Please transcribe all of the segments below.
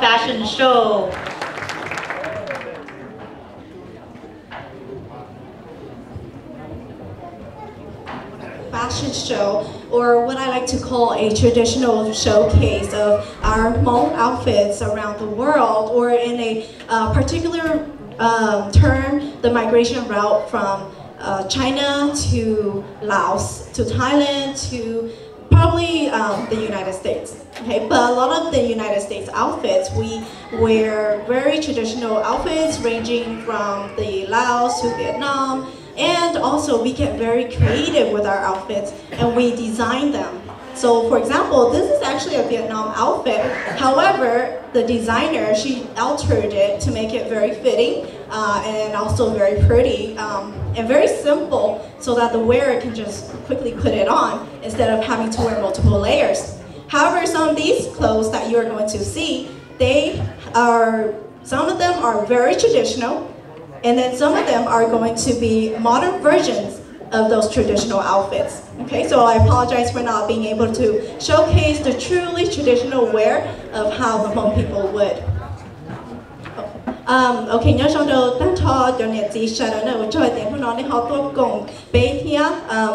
Fashion Show. fashion show, or what I like to call a traditional showcase of our Hmong outfits around the world, or in a uh, particular um, term, the migration route from uh, China to Laos to Thailand to probably um, the United States. Okay, but a lot of the United States outfits, we wear very traditional outfits ranging from the Laos to Vietnam, and also we get very creative with our outfits and we design them. So for example, this is actually a Vietnam outfit. However, the designer, she altered it to make it very fitting uh, and also very pretty um, and very simple so that the wearer can just quickly put it on instead of having to wear multiple layers. However, some of these clothes that you're going to see, they are, some of them are very traditional and then some of them are going to be modern versions of those traditional outfits. Okay, so I apologize for not being able to showcase the truly traditional wear of how the Hmong people would. Um, okay, nhớ trong đầu tan cho cho nên chỉ sợ đó nữa cho tiền của nó nên họ tôi cùng bé thia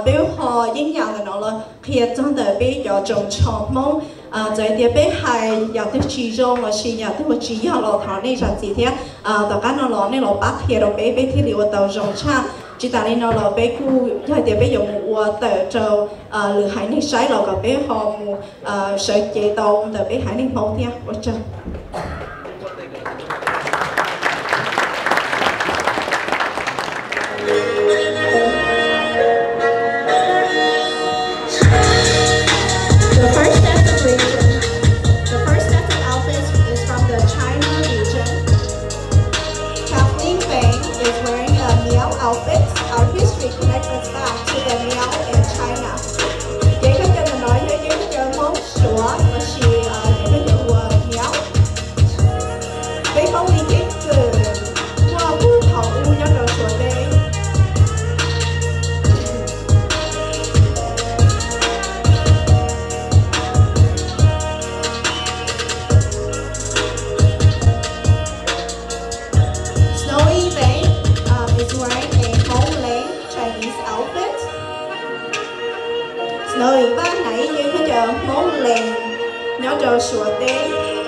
bé họ dính nhau là nó là khi trong đời bé cho trồng trồng mong à tại bé hay giờ tôi chỉ trong là chỉ giờ tôi chỉ giờ lo thằng này chẳng gì thế ờ, à tất cả nó lo nên lo bắt thì rồi bé bé thì liệu tàu trồng cha chỉ ta lên nó là bé khu chứ hay bé dùng một tờ trâu lửa hải ninh sái là cả bé hòm à, sợ chế tàu tờ bé hải ninh phong theo ở trên lời ban nãy như cái chờ món lèn nhỏ trò sủa tên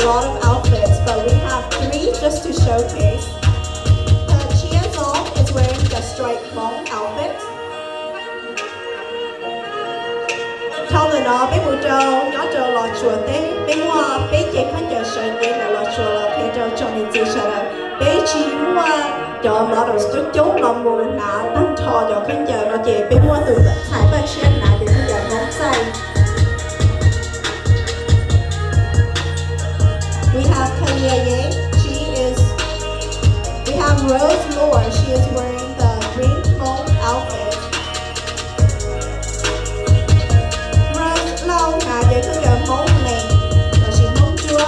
a lot of outfits, but we have three just to showcase. Uh, Chia Zong is wearing the striped long outfit. Trong lời nói bé bùi trâu, nhó trâu lò chùa tế, bé hoa, bé chế khăn chờ sợ nhé là lò chùa là thế trâu cho nên chỉ sợ là bé chỉ mua cho nó đầu chút chút lòng mùi nạ tăng thò cho khăn Giờ, nó chế bé mua từ thải bạc xuyên nạ Rose Moore. She is wearing the green Hmong outfit. Rose lâu ngà để khăn chờ Hmong này. Và she Hmong chua.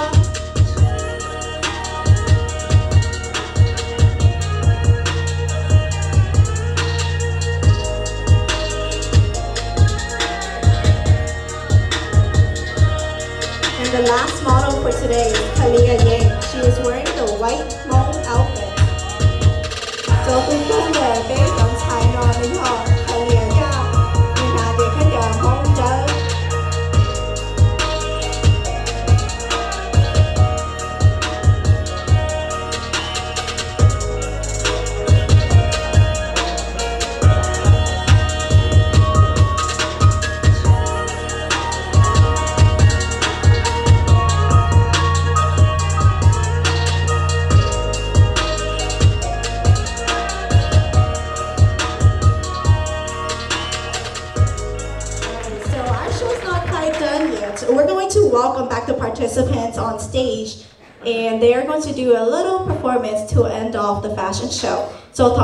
And the last model for today is Kalia Yang. She is wearing the white Hmong outfit. Cô cũng không về. We're going to welcome back the participants on stage and they are going to do a little performance to end off the fashion show. So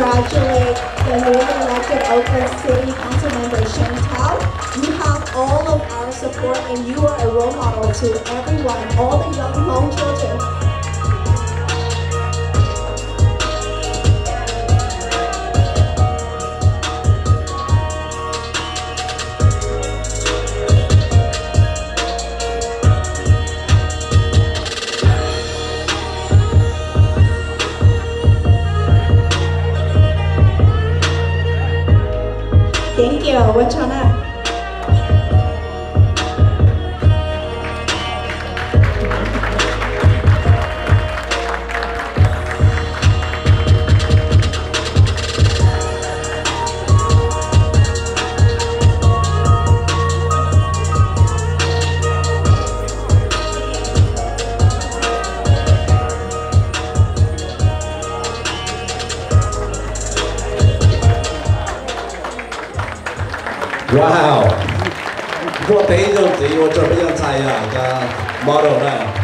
congratulate the newly elected Oakland City Council member Sheng Thao. You have all of our support and you are a role model to everyone, all the young Hmong children. Là ở. name? 哇！我第一种字我做俾人砌啊，而家 model 咧。